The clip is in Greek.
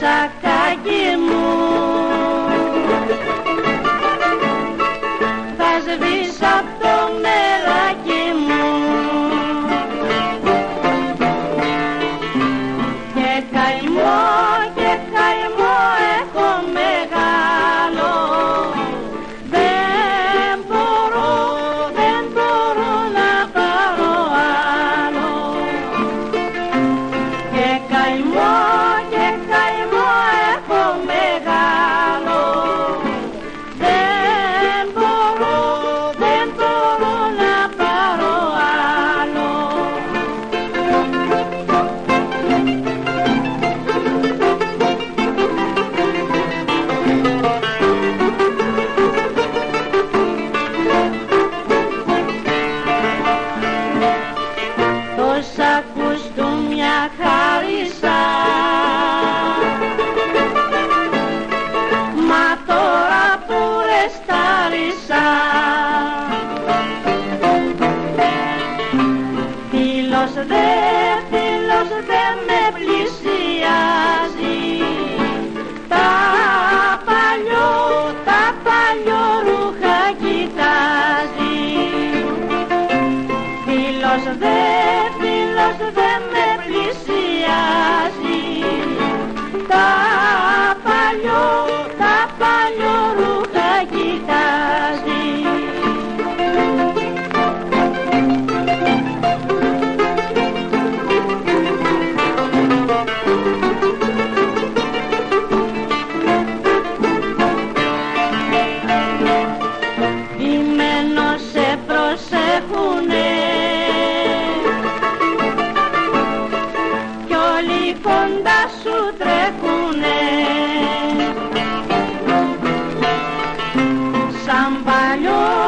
σακάκι μου. χαρίσα Μα τώρα που ρεστάρισα Φίλος δεν San Palo.